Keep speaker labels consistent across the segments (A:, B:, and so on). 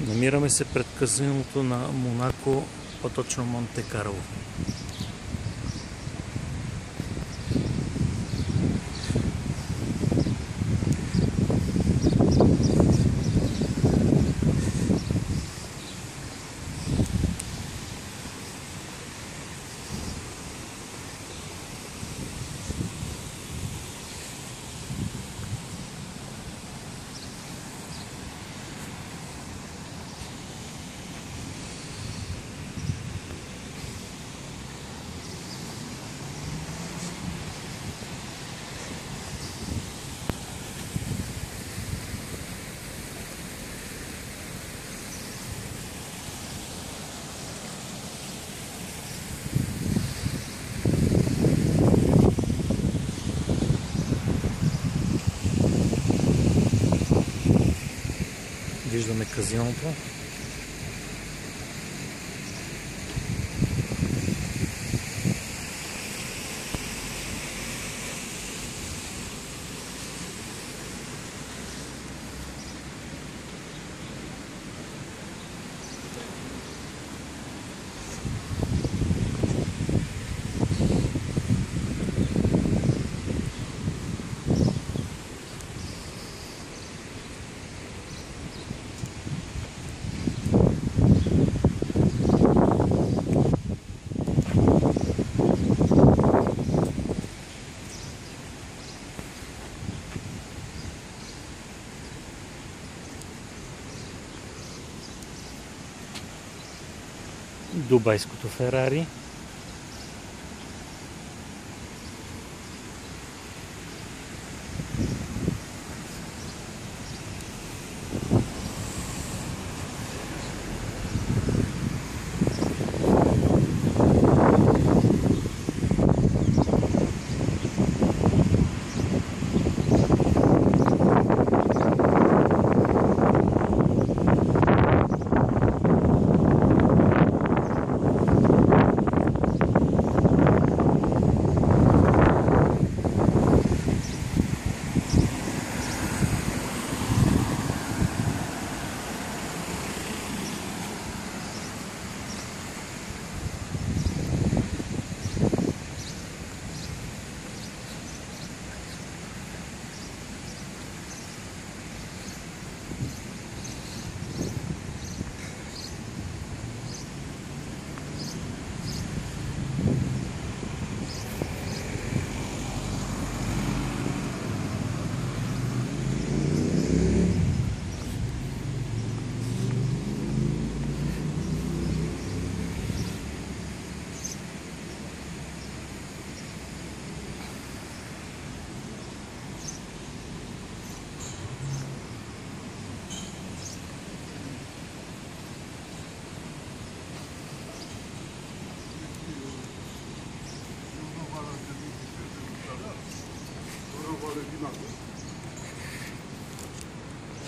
A: Намираме се пред казиното на Монако, по-точно Монте Карло. Виждаме казиното. Дубайското Ферари.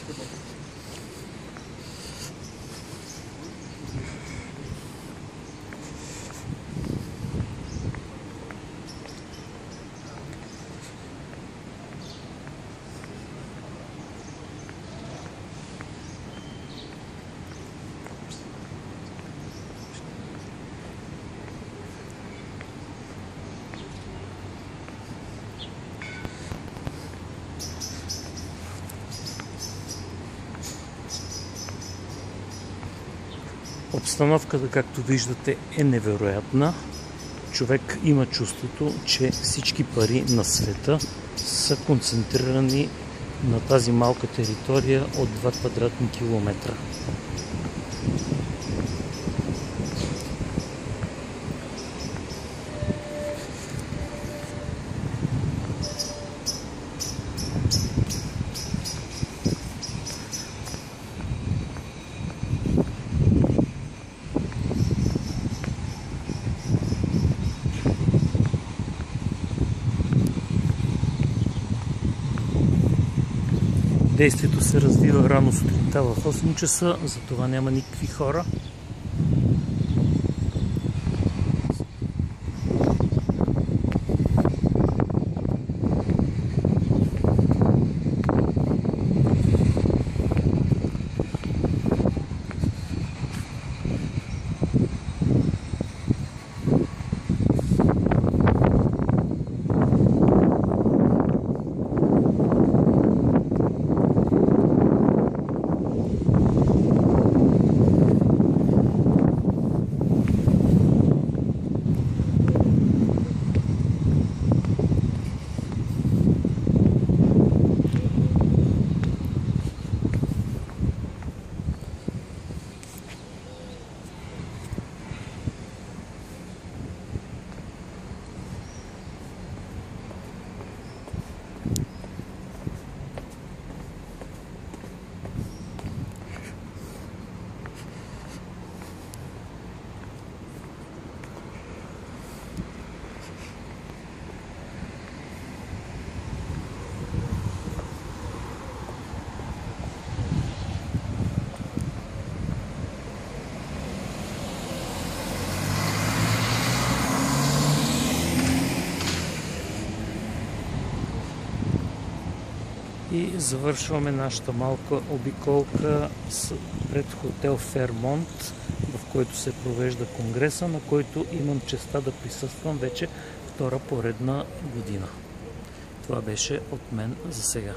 A: ってこと Обстановката, както виждате, е невероятна. Човек има чувството, че всички пари на света са концентрирани на тази малка територия от 2 квадратни километра. Действието се развива рано сутринта в 8 часа, затова няма никакви хора. И завършваме нашата малка обиколка пред хотел Фермонт, в който се провежда конгреса, на който имам честа да присъствам вече втора поредна година. Това беше от мен за сега.